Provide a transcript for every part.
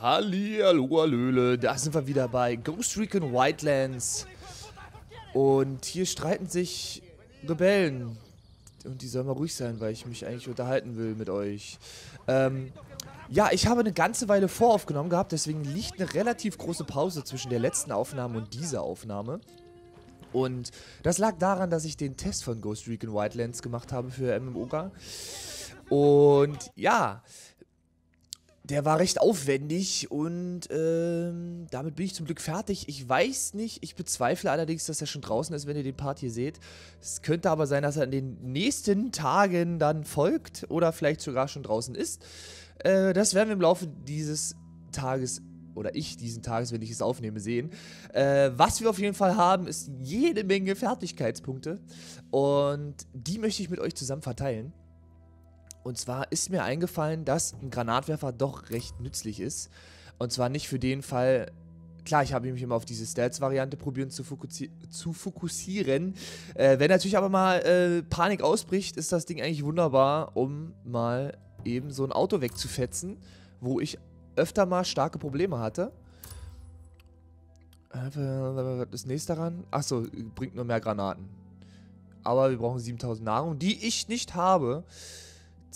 Hallihallo, Hallöle, da sind wir wieder bei Ghost Recon Wildlands. Und hier streiten sich Rebellen. Und die sollen mal ruhig sein, weil ich mich eigentlich unterhalten will mit euch. Ähm, ja, ich habe eine ganze Weile voraufgenommen gehabt, deswegen liegt eine relativ große Pause zwischen der letzten Aufnahme und dieser Aufnahme. Und das lag daran, dass ich den Test von Ghost Recon Wildlands gemacht habe für MMOGA. Und ja, der war recht aufwendig und ähm, damit bin ich zum Glück fertig. Ich weiß nicht, ich bezweifle allerdings, dass er schon draußen ist, wenn ihr den Part hier seht. Es könnte aber sein, dass er in den nächsten Tagen dann folgt oder vielleicht sogar schon draußen ist. Äh, das werden wir im Laufe dieses Tages oder ich diesen Tages, wenn ich es aufnehme, sehen. Äh, was wir auf jeden Fall haben, ist jede Menge Fertigkeitspunkte und die möchte ich mit euch zusammen verteilen. Und zwar ist mir eingefallen, dass ein Granatwerfer doch recht nützlich ist. Und zwar nicht für den Fall, klar, ich habe mich immer auf diese Stats-Variante probieren zu, fokussi zu fokussieren. Äh, wenn natürlich aber mal äh, Panik ausbricht, ist das Ding eigentlich wunderbar, um mal eben so ein Auto wegzufetzen, wo ich öfter mal starke Probleme hatte. Äh, das nächste daran? Achso, bringt nur mehr Granaten. Aber wir brauchen 7000 Nahrung, die ich nicht habe.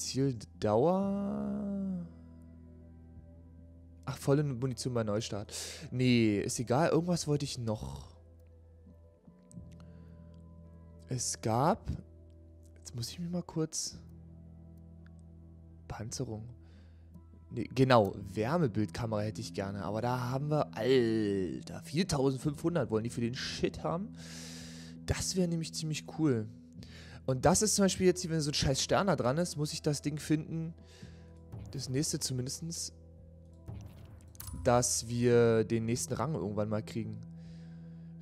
Zieldauer... Ach, volle Munition bei Neustart. Nee, ist egal. Irgendwas wollte ich noch. Es gab... Jetzt muss ich mich mal kurz... Panzerung. Nee, genau, Wärmebildkamera hätte ich gerne. Aber da haben wir... Alter, 4500 wollen die für den Shit haben? Das wäre nämlich ziemlich cool. Und das ist zum Beispiel jetzt, wenn so ein scheiß Stern da dran ist, muss ich das Ding finden, das nächste zumindestens, dass wir den nächsten Rang irgendwann mal kriegen.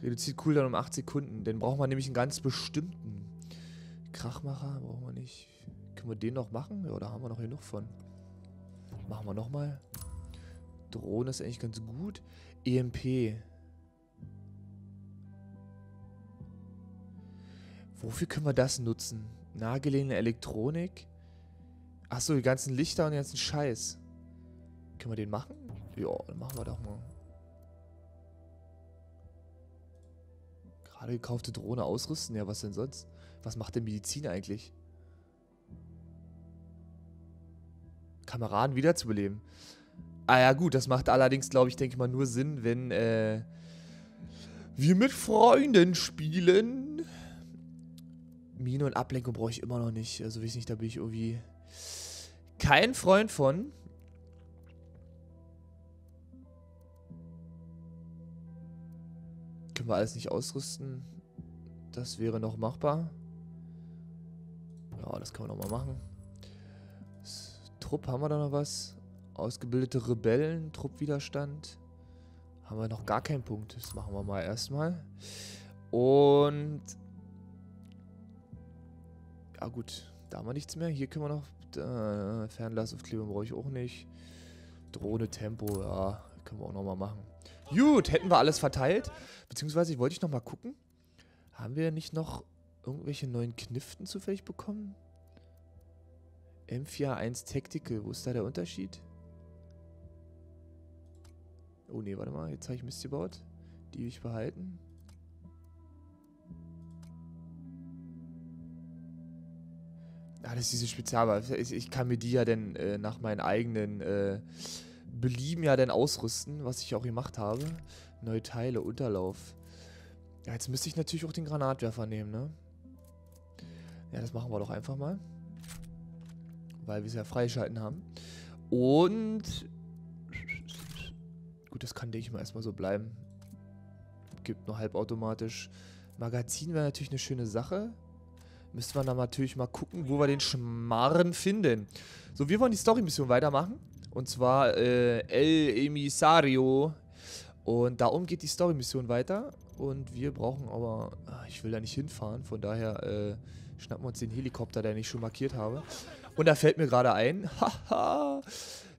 Reduziert Cooldown um 8 Sekunden. Den brauchen wir nämlich einen ganz bestimmten. Krachmacher brauchen wir nicht. Können wir den noch machen? Ja, da haben wir noch genug von. Machen wir nochmal. Drohne ist eigentlich ganz gut. EMP. Wofür können wir das nutzen? Nahegelegene Elektronik? Achso, die ganzen Lichter und den ganzen Scheiß. Können wir den machen? Ja, dann machen wir doch mal. Gerade gekaufte Drohne ausrüsten? Ja, was denn sonst? Was macht denn Medizin eigentlich? Kameraden wiederzubeleben. Ah ja, gut, das macht allerdings, glaube ich, denke ich mal, nur Sinn, wenn äh, wir mit Freunden spielen. Mine und Ablenkung brauche ich immer noch nicht. Also weiß nicht, da bin ich irgendwie kein Freund von. Können wir alles nicht ausrüsten. Das wäre noch machbar. Ja, das kann man noch mal machen. Das Trupp, haben wir da noch was? Ausgebildete Rebellen, Truppwiderstand. Haben wir noch gar keinen Punkt. Das machen wir mal erstmal. Und ja gut, da haben wir nichts mehr. Hier können wir noch... Äh, Fernlasaufkleber brauche ich auch nicht. Drohne, Tempo, ja, können wir auch nochmal machen. Gut, hätten wir alles verteilt. Beziehungsweise, wollte ich nochmal gucken. Haben wir nicht noch irgendwelche neuen Kniften zufällig bekommen? M41 Tactical, wo ist da der Unterschied? Oh ne, warte mal, jetzt habe ich Mist gebaut. Die will ich behalten. Ah, das ist diese Spezialwaffe. Ich, ich, kann mir die ja dann äh, nach meinen eigenen äh, Belieben ja dann ausrüsten, was ich auch gemacht habe. Neue Teile, Unterlauf. Ja, jetzt müsste ich natürlich auch den Granatwerfer nehmen, ne? Ja, das machen wir doch einfach mal. Weil wir es ja freischalten haben. Und... Gut, das kann, denke ich mal, erstmal so bleiben. Gibt nur halbautomatisch. Magazin wäre natürlich eine schöne Sache. Müsste man dann natürlich mal gucken, wo wir den Schmarren finden. So, wir wollen die Story-Mission weitermachen. Und zwar äh, El Emisario. Und darum geht die Story-Mission weiter. Und wir brauchen aber... Ach, ich will da nicht hinfahren. Von daher äh, schnappen wir uns den Helikopter, den ich schon markiert habe. Und da fällt mir gerade ein, haha,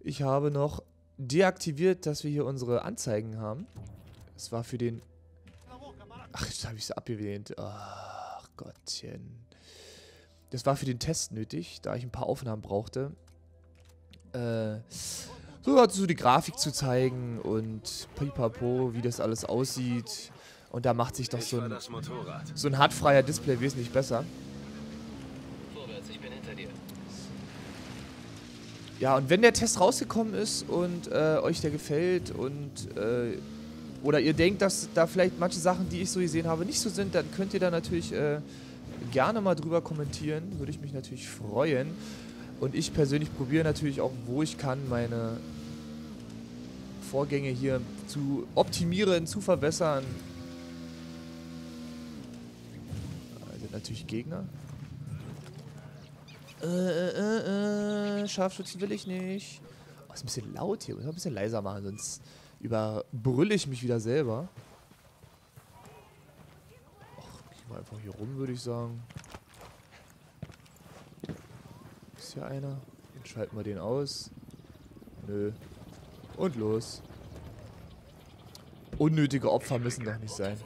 ich habe noch deaktiviert, dass wir hier unsere Anzeigen haben. Das war für den... Ach, jetzt habe ich es abgewählt. Ach Gottchen. Das war für den Test nötig, da ich ein paar Aufnahmen brauchte. Äh, so, also so die Grafik zu zeigen und pipapo, wie das alles aussieht. Und da macht sich doch so ein, so ein hardfreier Display wesentlich besser. Ja, und wenn der Test rausgekommen ist und äh, euch der gefällt und äh, oder ihr denkt, dass da vielleicht manche Sachen, die ich so gesehen habe, nicht so sind, dann könnt ihr da natürlich äh, gerne mal drüber kommentieren. Würde ich mich natürlich freuen. Und ich persönlich probiere natürlich auch, wo ich kann, meine Vorgänge hier zu optimieren, zu verbessern. Da sind natürlich Gegner. Äh, äh, äh, Scharfschützen will ich nicht. Oh, ist ein bisschen laut hier. Muss ein bisschen leiser machen, sonst überbrülle ich mich wieder selber. Ach, geh mal einfach hier rum, würde ich sagen. Ist hier einer? Dann schalten wir den aus. Nö. Und los. Unnötige Opfer müssen doch nicht sein.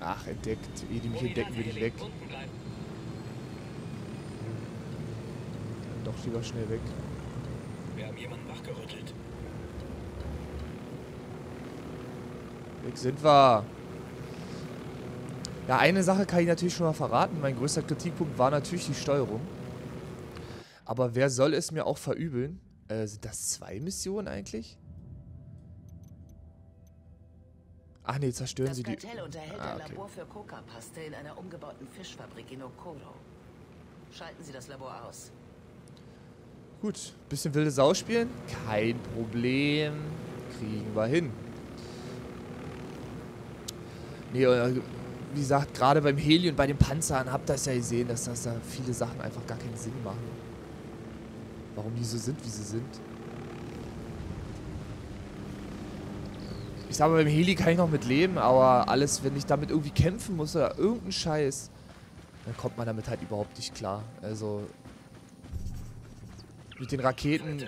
Ach, entdeckt. Ehe die mich entdecken, bin ich weg. doch lieber schnell weg. Wir haben jemanden wachgerüttelt. Weg sind wir. Ja, eine Sache kann ich natürlich schon mal verraten. Mein größter Kritikpunkt war natürlich die Steuerung. Aber wer soll es mir auch verübeln? Äh, sind das zwei Missionen eigentlich? Ach nee, zerstören das sie die... Das unterhält ah, okay. ein Labor für Coca-Paste in einer umgebauten Fischfabrik in Okoro. Schalten Sie das Labor aus. Gut, bisschen wilde Sau spielen? Kein Problem. Kriegen wir hin. Nee, äh, wie gesagt, gerade beim Heli und bei den Panzern habt ihr es ja gesehen, dass das da viele Sachen einfach gar keinen Sinn machen. Warum die so sind, wie sie sind. Ich sage, beim Heli kann ich noch mit leben, aber alles, wenn ich damit irgendwie kämpfen muss oder irgendein Scheiß, dann kommt man damit halt überhaupt nicht klar. Also, mit den Raketen,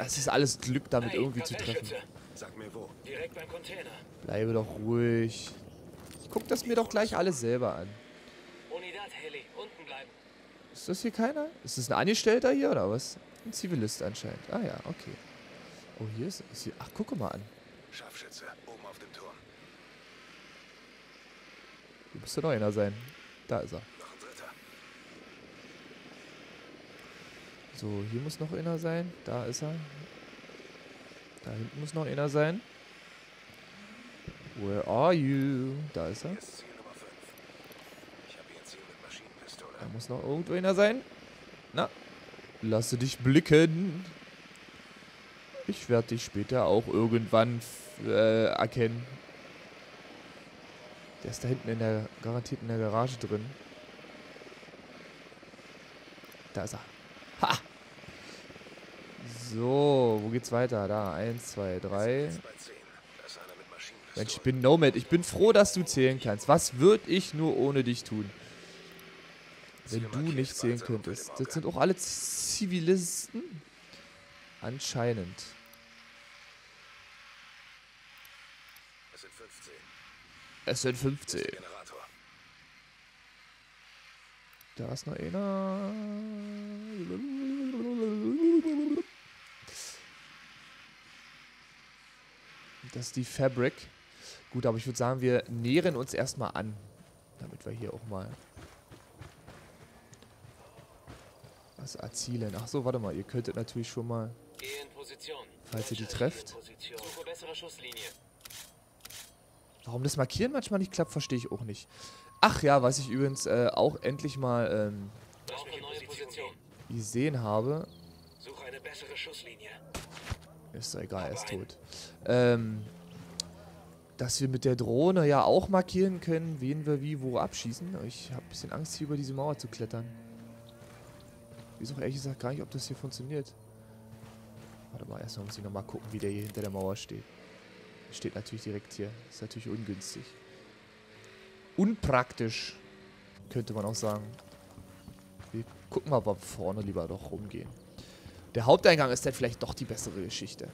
es ist alles Glück, damit irgendwie zu treffen. Bleibe doch ruhig. Guck das mir doch gleich alles selber an. Ist das hier keiner? Ist das ein Angestellter hier oder was? Ein Zivilist anscheinend. Ah ja, okay. Oh, hier ist, ist hier, Ach, gucke mal an. Scharfschütze, oben auf dem Turm. Hier müsste noch einer sein. Da ist er. So, hier muss noch einer sein. Da ist er. Da hinten muss noch einer sein. Where are you? Da ist er. Da muss noch irgendwo einer sein. Na, lasse dich blicken. Ich werde dich später auch irgendwann äh, erkennen. Der ist da hinten in der, garantiert in der Garage drin. Da ist er. Ha! So, wo geht's weiter? Da, eins, zwei, drei. Mensch, ich bin Nomad. Ich bin froh, dass du zählen kannst. Was würde ich nur ohne dich tun? Wenn du nicht zählen könntest. Das sind auch alle Zivilisten? Anscheinend. Es sind 15. Da ist noch einer. Das ist die Fabric. Gut, aber ich würde sagen, wir nähern uns erstmal an. Damit wir hier auch mal was erzielen. Ach so, warte mal. Ihr könntet natürlich schon mal, falls ihr die trefft. Warum das Markieren manchmal nicht klappt, verstehe ich auch nicht. Ach ja, was ich übrigens äh, auch endlich mal ähm, gesehen habe. Suche eine bessere Schusslinie. Ist doch egal, er ist tot. Ähm, dass wir mit der Drohne ja auch markieren können, wen wir wie wo abschießen. Ich habe ein bisschen Angst, hier über diese Mauer zu klettern. Ich weiß auch ehrlich gesagt gar nicht, ob das hier funktioniert. Warte mal, erstmal muss ich nochmal gucken, wie der hier hinter der Mauer steht. Steht natürlich direkt hier. Ist natürlich ungünstig. Unpraktisch, könnte man auch sagen. Wir gucken mal, ob wir vorne lieber doch rumgehen. Der Haupteingang ist dann vielleicht doch die bessere Geschichte.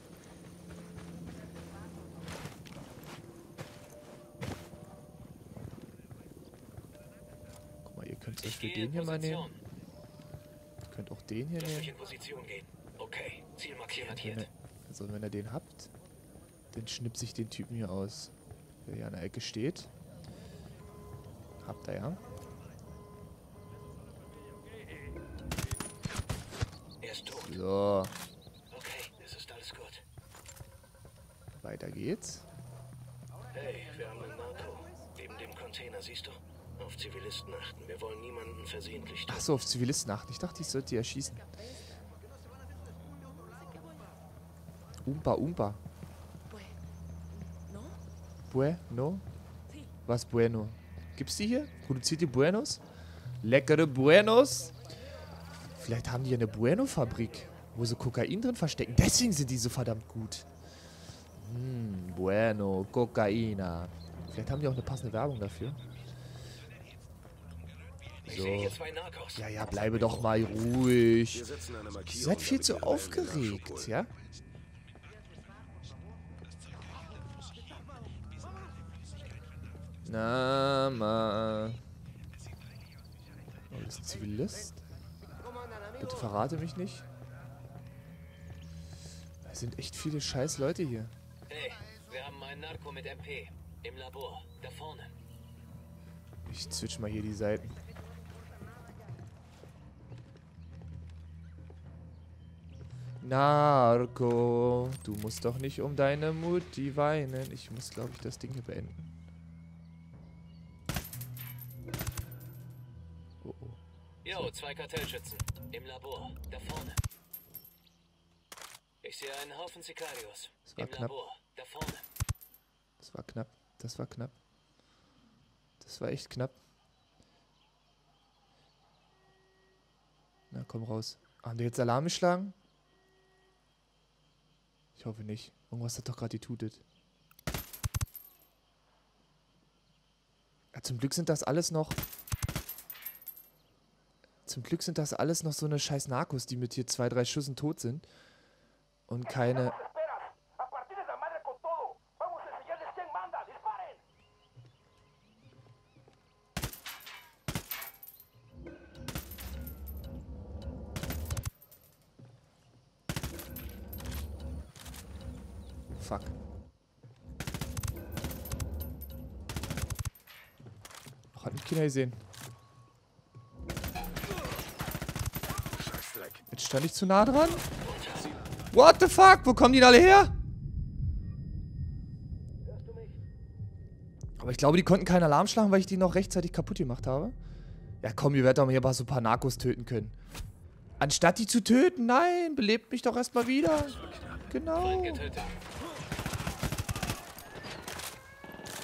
Ihr zum Beispiel den hier mal nehmen. Ihr könnt auch den hier nehmen. Okay, Ziel markiert. So, und wenn ihr den habt, dann schnipse ich den Typen hier aus, der hier an der Ecke steht. Habt ihr ja. Er ist tot. So, Okay, es ist alles gut. weiter geht's. Zivilisten achten. Wir wollen niemanden versehentlich Ach töten. so, auf Zivilisten achten. Ich dachte, ich sollte die erschießen. Umpa, Umpa. ¿No? Bueno? Was Bueno? Gibt's die hier? Produziert die Buenos? Leckere Buenos? Vielleicht haben die ja eine Bueno-Fabrik, wo sie Kokain drin verstecken. Deswegen sind die so verdammt gut. Hm, Bueno, Kokaina. Vielleicht haben die auch eine passende Werbung dafür. So. Ja, ja, bleibe doch mal ruhig. Ihr seid viel zu aufgeregt, ja? Na, ma. Oh, das ist ein Zivilist? Bitte verrate mich nicht. Es sind echt viele scheiß Leute hier. Hey, wir haben einen Narco mit MP. Im Labor. Da vorne. Ich switch mal hier die Seiten. Narco, du musst doch nicht um deine Mutti weinen. Ich muss, glaube ich, das Ding hier beenden. Oh, oh. Jo, zwei Kartellschützen. Im Labor. Da vorne. Ich sehe einen Haufen Sicarios. Das war Im knapp. Labor. Da vorne. Das war knapp. Das war knapp. Das war echt knapp. Na, komm raus. Haben die jetzt Alarm geschlagen? Ich hoffe nicht. Irgendwas hat doch gerade getutet. Ja, zum Glück sind das alles noch... Zum Glück sind das alles noch so eine scheiß Narcos, die mit hier zwei, drei Schüssen tot sind. Und keine... Gesehen. Scheißdreck. Jetzt stand ich zu nah dran. What the fuck? Wo kommen die denn alle her? Aber ich glaube, die konnten keinen Alarm schlagen, weil ich die noch rechtzeitig kaputt gemacht habe. Ja komm, ihr werdet doch mal hier mal so ein paar Narcos töten können. Anstatt die zu töten, nein, belebt mich doch erstmal wieder. Genau.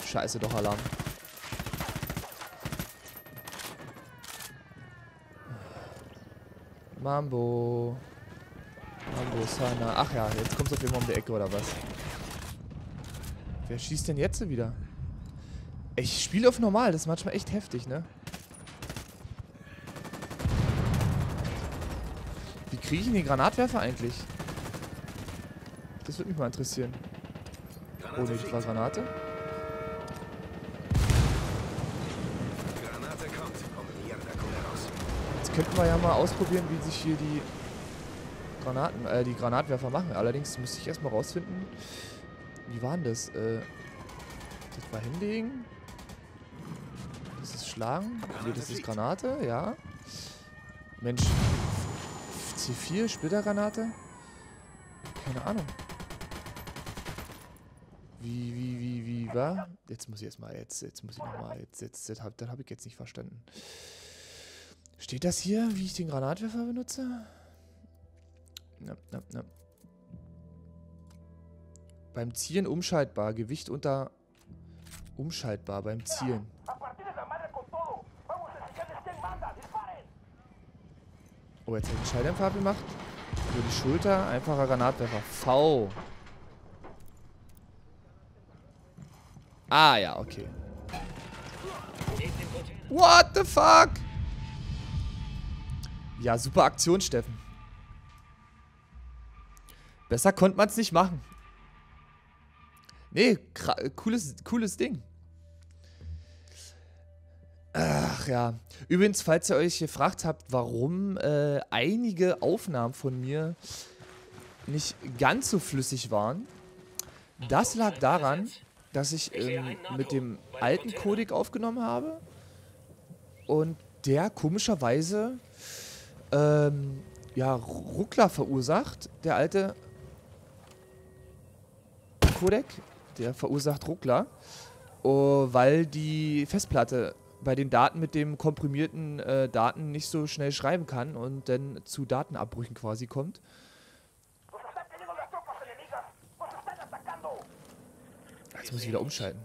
Scheiße, doch Alarm. Mambo. Mambo Sana. Ach ja, jetzt kommt's auf jeden Fall um die Ecke oder was? Wer schießt denn jetzt wieder? Ich spiele auf normal, das ist manchmal echt heftig, ne? Wie kriege ich denn den Granatwerfer eigentlich? Das würde mich mal interessieren. Oh ne, das war. Granate könnten wir ja mal ausprobieren, wie sich hier die Granaten, äh, die Granatwerfer machen. Allerdings müsste ich erstmal rausfinden, wie war denn das? Äh, das war hinlegen. Das ist schlagen. Hier, das ist Granate, ja. Mensch. C4, Splittergranate? Keine Ahnung. Wie, wie, wie, wie, war? Jetzt muss ich erstmal, jetzt, jetzt muss ich nochmal, jetzt, jetzt, das habe hab ich jetzt nicht verstanden. Steht das hier, wie ich den Granatwerfer benutze? Na, na, na. Beim Zielen umschaltbar. Gewicht unter umschaltbar beim Zielen. Oh, jetzt habe ich einen Schalldämpfer abgemacht. Über die Schulter. Einfacher Granatwerfer. V. Ah, ja, okay. What the fuck? Ja, super Aktion, Steffen. Besser konnte man es nicht machen. Nee, cooles, cooles Ding. Ach ja. Übrigens, falls ihr euch gefragt habt, warum äh, einige Aufnahmen von mir nicht ganz so flüssig waren. Das lag daran, dass ich ähm, mit dem alten Codec aufgenommen habe und der komischerweise ähm, ja, Ruckler verursacht. Der alte Codec, der verursacht Ruckler, oh, weil die Festplatte bei den Daten mit dem komprimierten äh, Daten nicht so schnell schreiben kann und dann zu Datenabbrüchen quasi kommt. Jetzt muss ich wieder umschalten.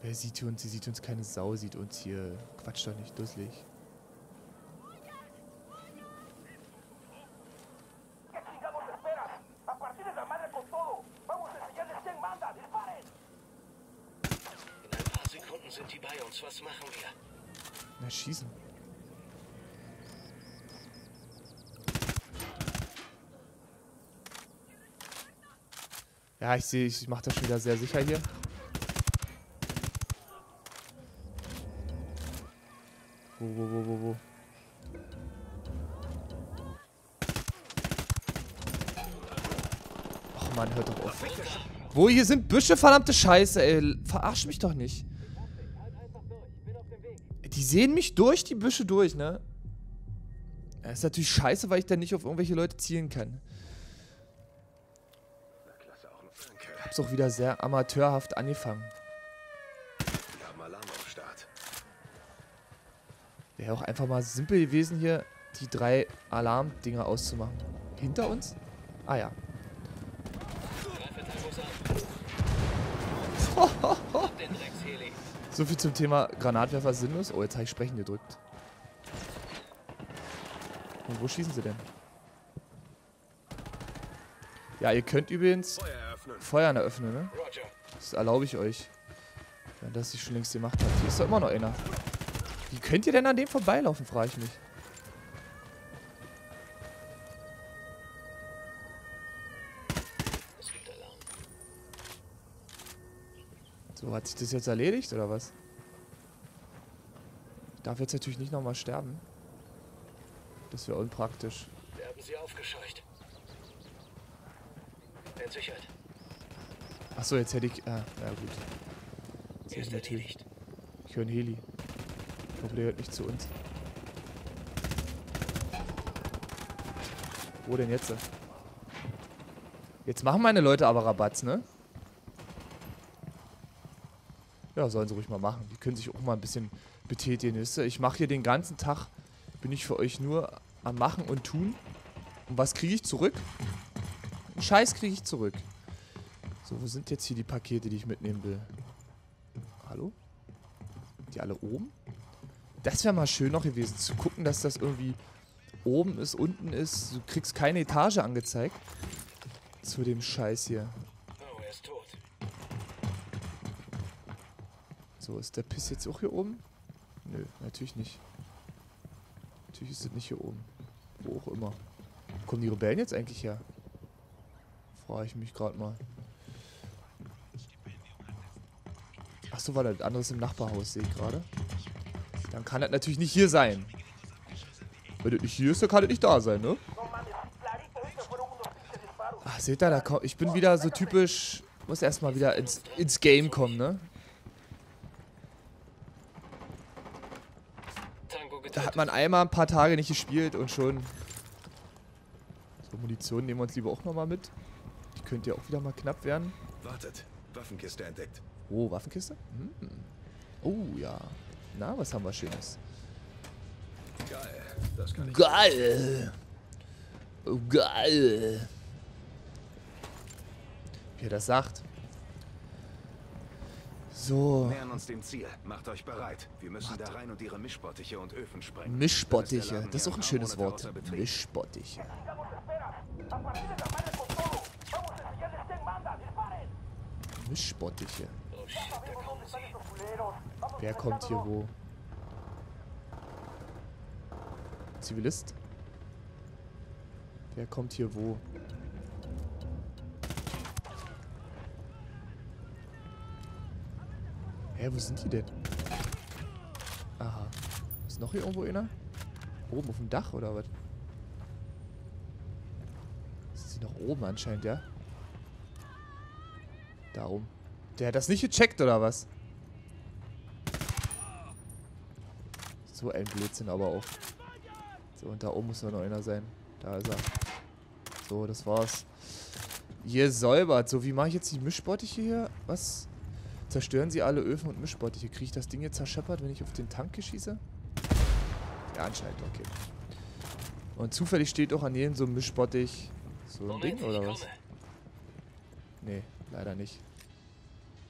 Wer sieht uns? Sie sieht uns keine Sau, sieht uns hier. Quatsch doch nicht, dusselig. Sekunden sind die bei uns. Was machen wir? Na, schießen. Ja, ich sehe, ich mache das schon wieder sehr sicher hier. Wo, wo, wo, wo, wo? Ach man, hört doch auf. Wo, hier sind Büsche, verdammte Scheiße, ey. Verarsch mich doch nicht. Sehen mich durch die Büsche durch, ne? Das ist natürlich scheiße, weil ich dann nicht auf irgendwelche Leute zielen kann. Ich hab's auch wieder sehr amateurhaft angefangen. Wäre auch einfach mal simpel gewesen, hier die drei Alarmdinger auszumachen. Hinter uns? Ah ja. Greife Tangos an. Den Drecksheli. So viel zum Thema Granatwerfer sinnlos. Oh, jetzt habe ich Sprechen gedrückt. Und wo schießen sie denn? Ja, ihr könnt übrigens Feuer eröffnen. Ne? Das erlaube ich euch. Wenn das ich schon längst gemacht habe. Hier ist doch immer noch einer. Wie könnt ihr denn an dem vorbeilaufen, frage ich mich. So, hat sich das jetzt erledigt, oder was? Ich darf jetzt natürlich nicht nochmal sterben. Das wäre unpraktisch. Wir haben sie aufgescheucht. Entsichert. Achso, jetzt hätte ich... Ah, ja gut. Jetzt Hier ist erledigt. Ich höre einen Heli. Ich hoffe, der hört nicht zu uns. Wo denn jetzt? Jetzt machen meine Leute aber Rabatz, ne? Ja, sollen sie ruhig mal machen. Die können sich auch mal ein bisschen betätigen. wisst ihr? Ich mache hier den ganzen Tag, bin ich für euch nur am Machen und Tun. Und was kriege ich zurück? Einen Scheiß kriege ich zurück. So, wo sind jetzt hier die Pakete, die ich mitnehmen will? Hallo? Die alle oben? Das wäre mal schön noch gewesen, zu gucken, dass das irgendwie oben ist, unten ist. Du kriegst keine Etage angezeigt. Zu dem Scheiß hier. Oh, er ist tot. So, ist der Piss jetzt auch hier oben? Nö, natürlich nicht. Natürlich ist es nicht hier oben. Wo auch immer. Wo kommen die Rebellen jetzt eigentlich her? Frage ich mich gerade mal. Achso, weil das andere ist im Nachbarhaus, sehe ich gerade. Dann kann das natürlich nicht hier sein. Wenn das nicht hier ist, dann kann das nicht da sein, ne? Ach, seht ihr, da komm, ich bin wieder so typisch. Muss erstmal wieder ins, ins Game kommen, ne? Da hat man einmal ein paar Tage nicht gespielt und schon. So, Munition nehmen wir uns lieber auch nochmal mit. Die könnte ja auch wieder mal knapp werden. Wartet. Waffenkiste entdeckt. Oh, Waffenkiste? Hm. Oh, ja. Na, was haben wir Schönes? Geil. Das kann ich. Geil! Oh, geil! Wie er das sagt. So, Nähern uns dem Ziel. Macht euch bereit. Wir müssen da rein und ihre Mischbottiche und Öfen sprengen. Mischbottiche. Das ist auch ein schönes Wort. Mischbottiche. Mischbottiche. Wer kommt hier wo? Zivilist? Wer kommt hier wo? Wo sind die denn? Aha. Ist noch hier irgendwo einer? Oben auf dem Dach oder was? Sind sie noch oben anscheinend, ja? Darum. Der hat das nicht gecheckt, oder was? So ein Blödsinn aber auch. So, und da oben muss noch einer sein. Da ist er. So, das war's. Gesäubert. So, wie mache ich jetzt die Mischbottiche hier? Was? Zerstören sie alle Öfen und Mischbottiche. Kriege ich das Ding jetzt zerscheppert, wenn ich auf den Tank schieße? Ja, anscheinend, okay. Und zufällig steht auch an jedem so ein Mischbottich so ein Moment, Ding, oder was? Nee, leider nicht.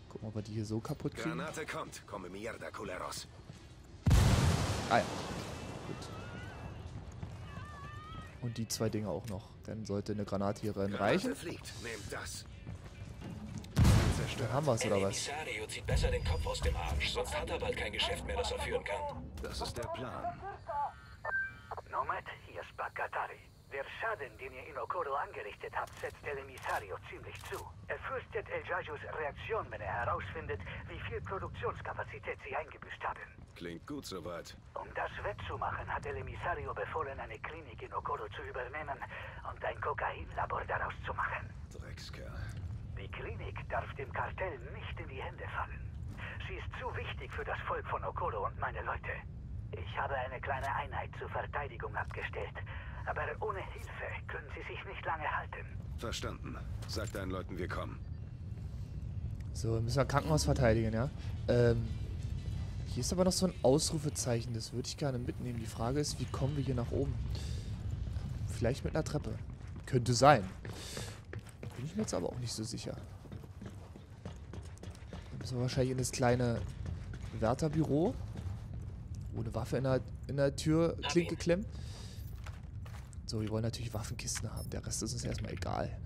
Gucken, ob wir die hier so kaputt kriegen. Granate kommt. Komme mierda, culeros. Ah ja. Gut. Und die zwei Dinge auch noch. Dann sollte eine Granate hier rein reichen. Fliegt. Nehmt das. Dann haben wir es, El oder was? Emisario zieht besser den Kopf aus dem Arsch, sonst hat er bald kein Geschäft mehr, das er führen kann. Das ist der Plan. Nomad, hier ist Bakatari. Der Schaden, den ihr in Okoro angerichtet habt, setzt El Emisario ziemlich zu. Er fürchtet El Jajus Reaktion, wenn er herausfindet, wie viel Produktionskapazität sie eingebüßt haben. Klingt gut soweit. Um das wettzumachen, hat El Emisario befohlen, eine Klinik in Okoro zu übernehmen und ein Kokainlabor daraus zu machen. Dreckskerl. Die Klinik darf dem Kartell nicht in die Hände fallen. Sie ist zu wichtig für das Volk von Okoro und meine Leute. Ich habe eine kleine Einheit zur Verteidigung abgestellt. Aber ohne Hilfe können sie sich nicht lange halten. Verstanden. Sag deinen Leuten, wir kommen. So, müssen wir Krankenhaus verteidigen, ja? Ähm, hier ist aber noch so ein Ausrufezeichen. Das würde ich gerne mitnehmen. Die Frage ist, wie kommen wir hier nach oben? Vielleicht mit einer Treppe. Könnte sein. Bin ich mir jetzt aber auch nicht so sicher. Dann müssen wir wahrscheinlich in das kleine Wärterbüro. Ohne Waffe in der, in der Türklinke klemmen. So, wir wollen natürlich Waffenkisten haben. Der Rest ist uns erstmal egal.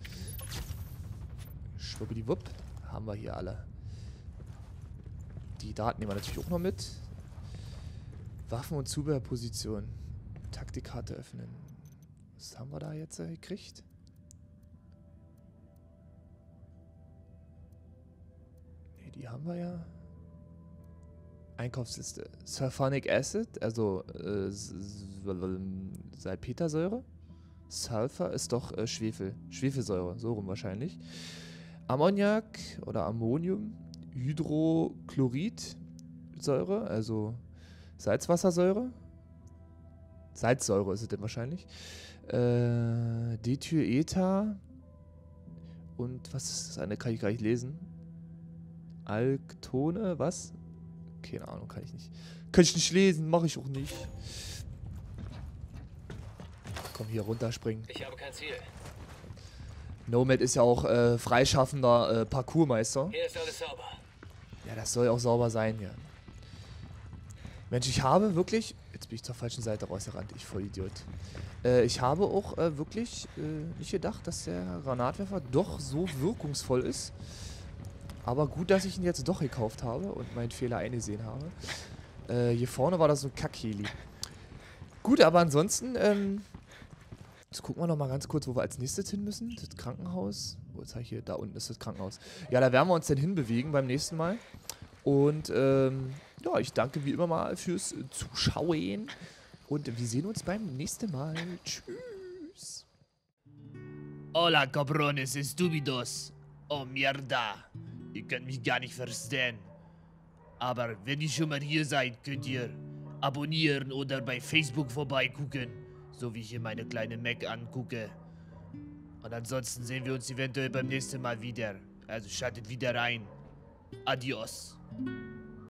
Schwuppdiwupp. Haben wir hier alle. Die Daten nehmen wir natürlich auch noch mit. Waffen- und Zubehörposition. Taktikkarte öffnen. Was haben wir da jetzt äh, gekriegt? Die haben wir ja. Einkaufsliste. Sulfonic Acid, also äh, Salpetersäure. Sulfur ist doch äh, Schwefel. Schwefelsäure, so rum wahrscheinlich. Ammoniak oder Ammonium. Hydrochloridsäure, also Salzwassersäure. Salzsäure ist es denn wahrscheinlich. Äh, Dethyrether. Und was ist das eine? Kann ich gar nicht lesen. Alktone, was? Keine Ahnung, kann ich nicht. Kann ich nicht lesen, mache ich auch nicht. Komm, hier runterspringen. Ich habe kein Ziel. Nomad ist ja auch äh, freischaffender äh, Parkourmeister. Hier ist alles sauber. Ja, das soll auch sauber sein hier. Mensch, ich habe wirklich... Jetzt bin ich zur falschen Seite rausgerannt, ich Vollidiot. Äh, ich habe auch äh, wirklich äh, nicht gedacht, dass der Granatwerfer doch so wirkungsvoll ist. Aber gut, dass ich ihn jetzt doch gekauft habe und meinen Fehler eingesehen habe. Äh, hier vorne war das so ein Kackheli. Gut, aber ansonsten, ähm, jetzt gucken wir noch mal ganz kurz, wo wir als nächstes hin müssen. Das Krankenhaus. Wo ist er hier? Da unten ist das Krankenhaus. Ja, da werden wir uns dann hinbewegen beim nächsten Mal. Und ähm, ja, ich danke wie immer mal fürs Zuschauen. Und wir sehen uns beim nächsten Mal. Tschüss. Hola, cabrones estúpidos. Oh, mierda. Ihr könnt mich gar nicht verstehen. Aber wenn ihr schon mal hier seid, könnt ihr abonnieren oder bei Facebook vorbeigucken. So wie ich hier meine kleine Mac angucke. Und ansonsten sehen wir uns eventuell beim nächsten Mal wieder. Also schaltet wieder rein. Adios.